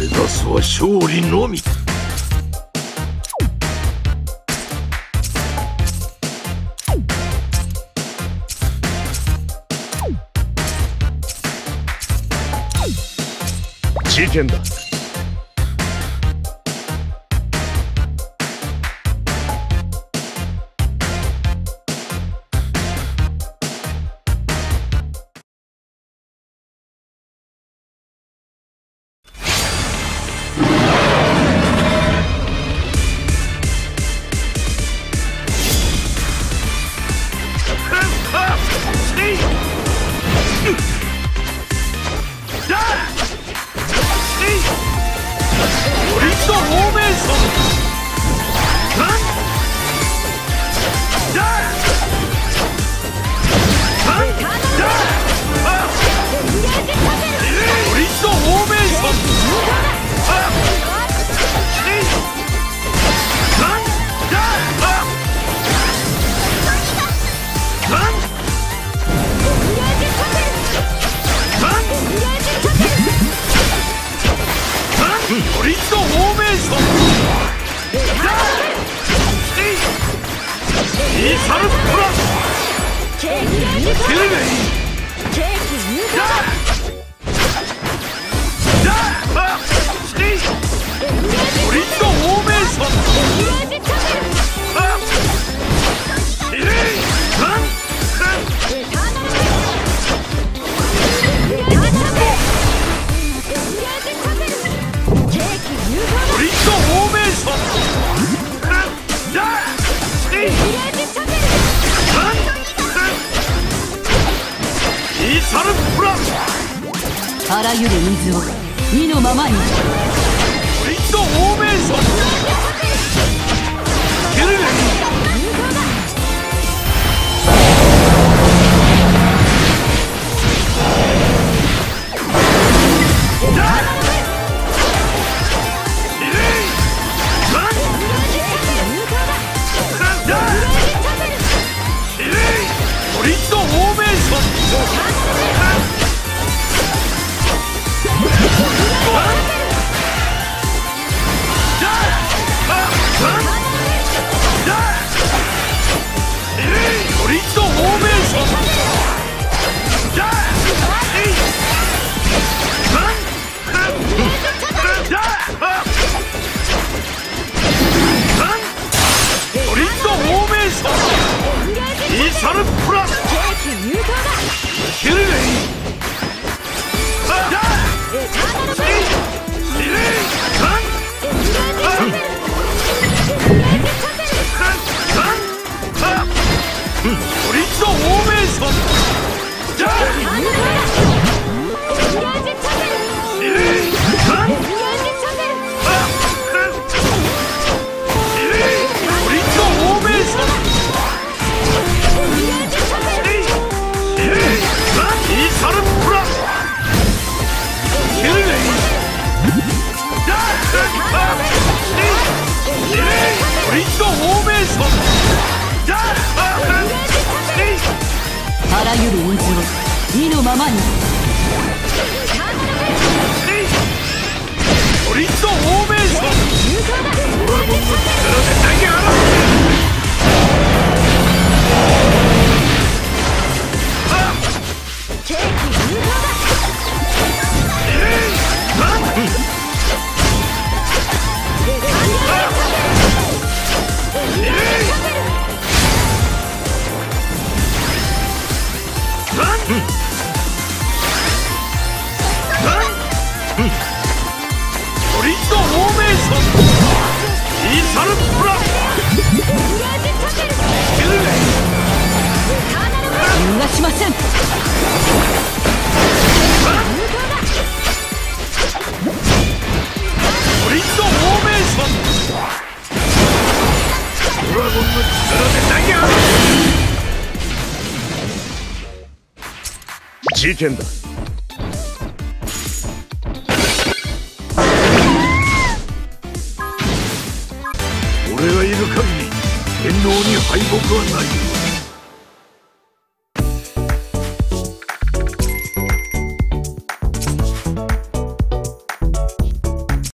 目指すは勝利のみ。事件だ。これ一度ーンサルプラステレあらゆる水を意のままに。リッドフォーメーションをリッドフォーメーションイーサルプラキルレイ逃がしませんリッドフォーメーションドラゴンの力で投げ荒事件だ。はない。